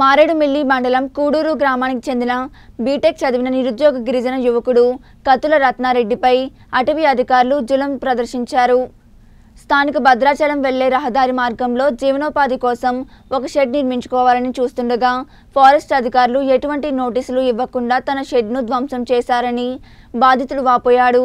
మారేడుమిల్లి మండలం కూడూరు గ్రామానికి చెందిన బీటెక్ చదివిన నిరుద్యోగ గిరిజన యువకుడు కతుల రత్నారెడ్డిపై అటవీ అధికారులు జులం ప్రదర్శించారు. స్థానిక భద్రాచలం వెళ్ళే రహదారి మార్గంలో జీవనోపాధి కోసం ఒక షెడ్ నిర్మించుకోవాలని చూస్తుండగా ఫారెస్ట్ అధికారులు ఎటువంటి నోటీసులు ఇవ్వకుండా తన షెడ్ను ధ్వంసం చేశారని బాధితుడు వాపోయాడు.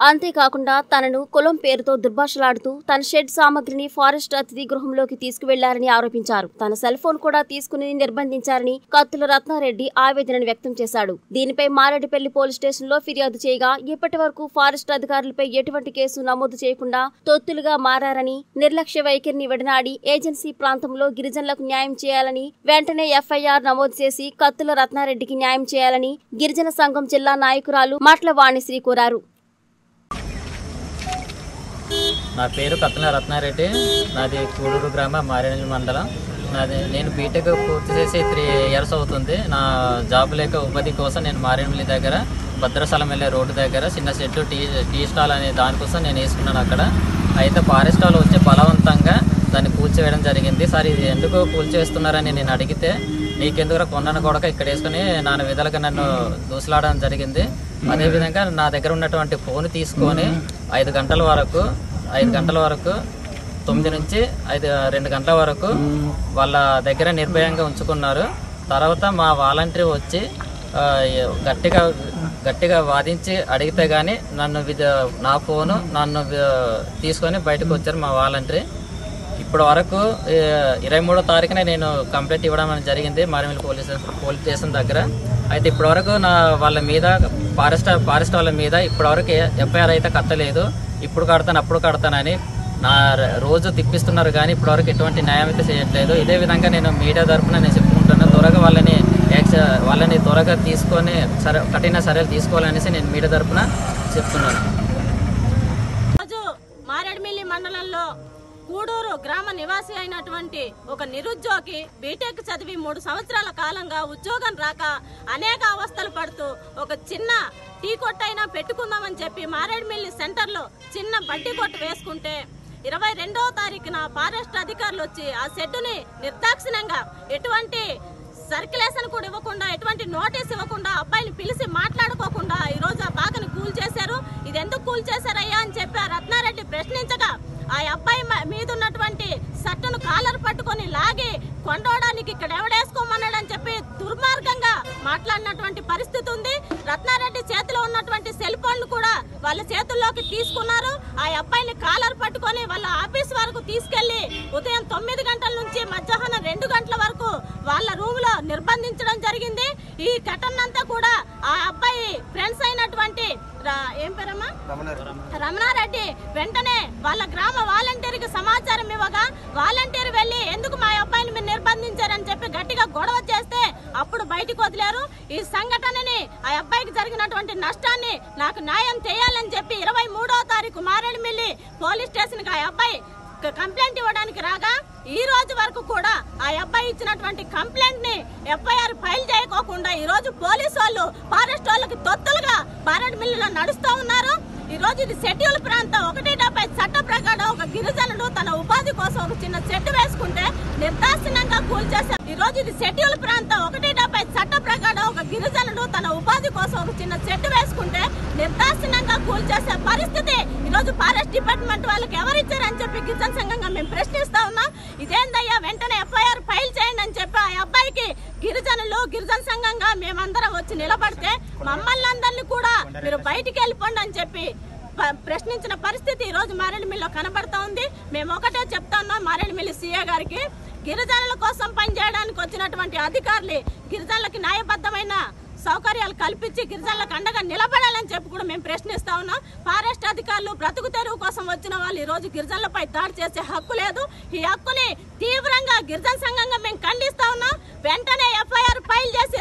అంతేకాకుండా తనను కులం పేరుతో దుర్భాషలాడుతూ తన షెడ్ సామగ్రిని ఫారెస్ట్ అతిథి గృహంలోకి తీసుకువెళ్ళారని ఆరోపించారు. తన సెల్ ఫోన్ కూడా తీసుకుని నిర్బంధించారని కత్తుల రత్నారెడ్డి ఆవేదనను వ్యక్తం చేశాడు. దీనిపై మారేడుపల్లి పోలీస్ స్టేషన్లో ఫిర్యాదు చేయగా ఇప్పటి వరకు ఫారెస్ట్ అధికారులపై ఎటువంటి కేసు నమోదు చేయకుండా తొత్తులుగా మారారని నిర్లక్ష్య వైఖరిని విడనాడి ఏజెన్సీ ప్రాంతంలో గిరిజనులకు న్యాయం చేయాలని వెంటనే ఎఫ్ఐఆర్ నమోదు చేసి కత్తుల రత్నారెడ్డికి న్యాయం చేయాలని గిరిజన సంఘం జిల్లా నాయకురాలు మాట్ల వాణిశ్రీ కోరారు. నా పేరు కత్తుల రత్నారెడ్డి. నాది కూడూరు గ్రామ మారేడు మండలం. నాది నేను బీటెక్ పూర్తి చేసి త్రీ ఇయర్స్ అవుతుంది. నా జాబ్ లేక ఉపాధి కోసం నేను మారేడుమిల్లి దగ్గర భద్రసలం వెళ్ళే రోడ్డు దగ్గర చిన్న చెట్లు టీ టీ స్టాల్ అనే దానికోసం నేను వేసుకున్నాను అక్కడ. అయితే ఫారెస్ట్ వాళ్ళు వచ్చి బలవంతంగా దాన్ని కూల్చేయడం జరిగింది. సార్ ఇది ఎందుకు కూల్చేస్తున్నారని నేను అడిగితే నీకెందుకు కొన్నాను కొడక ఇక్కడ వేసుకుని నాన్న విధాలుగా నన్ను దూసలాడడం జరిగింది. అదేవిధంగా నా దగ్గర ఉన్నటువంటి ఫోన్ తీసుకొని ఐదు గంటల వరకు ఐదు గంటల వరకు తొమ్మిది నుంచి ఐదు రెండు గంటల వరకు వాళ్ళ దగ్గర నిర్భయంగా ఉంచుకున్నారు. తర్వాత మా వాలంటీర్ వచ్చి గట్టిగా గట్టిగా వాదించి అడిగితే కానీ నన్ను నా ఫోను నన్ను తీసుకొని బయటకు వచ్చారు మా వాలంటీర్. ఇప్పటి వరకు ఇరవై మూడో తారీఖున నేను కంప్లైంట్ ఇవ్వడం అనేది జరిగింది మారేమిల్లి పోలీస్ పోలీస్ స్టేషన్ దగ్గర. అయితే ఇప్పటి వరకు నా వాళ్ళ మీద ఫారెస్ట్ ఫారెస్ట్ వాళ్ళ మీద ఇప్పటివరకు ఎఫ్ఐఆర్ అయితే కట్టలేదు. ఇప్పుడు కడతాను అప్పుడు కడతానని నా రోజు తిప్పిస్తున్నారు కానీ ఇప్పటివరకు ఎటువంటి న్యాయం అయితే చేయట్లేదు. ఇదే విధంగా నేను మీడియా తరఫున నేను చెప్పుకుంటున్నాను త్వరగా వాళ్ళని వాళ్ళని త్వరగా తీసుకొని సరే కఠిన చర్యలు తీసుకోవాలనేసి నేను మీడియా తరఫున చెప్తున్నాను రోజు మారేడుమిల్లి మండలంలో కూడూరు గ్రామ నివాసి అయినటువంటి ఒక నిరుద్యోగి బీటెక్ చదివి మూడు సంవత్సరాల కాలంగా ఉద్యోగం రాక అనేక అవస్థలు పడుతూ ఒక చిన్న టీ కొట్టైనా పెట్టుకుందామని చెప్పి మారేడుమిల్లి సెంటర్లో చిన్న బడ్డీ కొట్టు వేసుకుంటే ఇరవై రెండవ తారీఖున ఫారెస్ట్ అధికారులు వచ్చి ఆ షెడ్డుని నిర్దాక్షిణ్యంగా ఎటువంటి సర్క్యులేషన్ కూడా ఇవ్వకుండా ఎటువంటి నోటీస్ ఇవ్వకుండా అబ్బాయిని పిలిచి మాట్లాడుకోకుండా ఈరోజు ఆ బాగని కూల్ చేశారు ఇది ఎందుకు కూల్ చేశారయ్యా అని చెప్పి ఆ రత్నారెడ్డి ప్రశ్నించగా ఆ అబ్బాయి మ- మీద ఉన్నటువంటి సట్టును కాలర్ పట్టుకొని లాగి కొండవడానికి ఇక్కడ ఎవడేసుకోమన్నాడని చెప్పి దుర్మార్గంగా మాట్లాడినటువంటి పరిస్థితి ఉంది. రత్నారెడ్డి చేతిలో ఉన్నటువంటి సెల్ ఫోన్లు కూడా వాళ్ళ చేతుల్లోకి తీసుకున్నారు. ఆ అబ్బాయిని కాలర్ పట్టుకొని వాళ్ళ ఆఫీస్ వరకు తీసుకెళ్ళి ఉదయం తొమ్మిది గంటల నుంచి మధ్యాహ్నం రెండు గంటల వరకు వాళ్ళ రూమ్లో నిర్బంధించడం జరిగింది. ఈ ఘటనంతా కూడా ఆ అబ్బాయి ఫ్రెండ్స్ అయినటువంటి ఏం పేరమ్మా? రమణారెడ్డి. వెంటనే వాళ్ళ గ్రామ వాలంటీర్కి సమాచారం ఇవ్వగా వాలంటీర్ వెళ్ళి ఎందుకు మా అబ్బాయిని మీరు నిర్బంధించారని చెప్పి గట్టిగా గొడవ చేస్తే అప్పుడు బయటకు వదిలారు. ఈ సంఘటనని ఆ అబ్బాయికి జరిగినటువంటి నష్టాన్ని నాకు న్యాయం చేయాలని చెప్పి ఇరవై మూడో తారీఖు మారేడుమిల్లి పోలీస్ స్టేషన్కి ఆ అబ్బాయి కంప్లైంట్ ఇవ్వడానికి రాగా ఈ రోజు వరకు కూడా ఆ అబ్బాయి ఇచ్చినటువంటి కంప్లైంట్ని ఎఫ్ఐఆర్ ఫైల్ చేయకోకుండా ఈ రోజు పోలీసు వాళ్ళు ఫారెస్ట్ వాళ్ళకి తొత్తులుగా పారెడ్ మిల్లులో నడుస్తూ ఉన్నారు. ఈ రోజు ఇది షెడ్యూల్ ప్రాంతం. ఒకటి డెబ్బై చట్ట ప్రకారం ఒక గిరిజనుడు తన ఉపాధి కోసం ఒక చిన్న చెట్టు వేసుకుంటే నిర్దాక్షిణ్యంగా కూల్చేశారు ఈ రోజు ఇది షెడ్యూల్ ప్రాంతం. ఒకటి డెబ్బై చట్ట ప్రకారం ఒక గిరిజనుడు తన ఉపాధి కోసం ఒక చిన్న చెట్టు వేసుకుంటే నిర్దాక్షిణ్యంగా కూల్చేసే పరిస్థితి. రోజు ఫారెస్ట్ డిపార్ట్మెంట్ వాళ్ళకి ఎవరిచ్చారని చెప్పి గిరిజన సంఘంగా మేము ప్రశ్నిస్తా ఉన్నాం. ఇదేందయ్యా వెంటనే ఎఫ్ఐఆర్ ఫైల్ చేయండి అని చెప్పి ఆ అబ్బాయికి గిరిజనులు గిరిజన సంఘంగా మేమందరం వచ్చి నిలబడితే మమ్మల్ని అందరినీ కూడా మీరు బయటికి వెళ్ళిపోండి అని చెప్పి ప్రశ్నించిన పరిస్థితి ఈ రోజు మారేడుమిల్లిలో కనబడతా ఉంది. మేము ఒకటే చెప్తా ఉన్నాం మారేడుమిల్లి సీఏ గారికి గిరిజనుల కోసం పనిచేయడానికి వచ్చినటువంటి అధికారులు గిరిజనులకి న్యాయబద్ధమైన సౌకర్యాలు కల్పించి గిరిజనులకు అండగా నిలబడాలని చెప్పి కూడా మేము ప్రశ్నిస్తా ఉన్నాం. ఫారెస్ట్ అధికారులు బ్రతుకు తెరువు కోసం వచ్చిన వాళ్ళు ఈ రోజు గిరిజనులపై దాడి చేసే హక్కు లేదు. ఈ హక్కుని తీవ్రంగా గిరిజన సంఘంగా మేము ఖండిస్తా ఉన్నాం. వెంటనే ఎఫ్ఐఆర్ ఫైల్ చేసి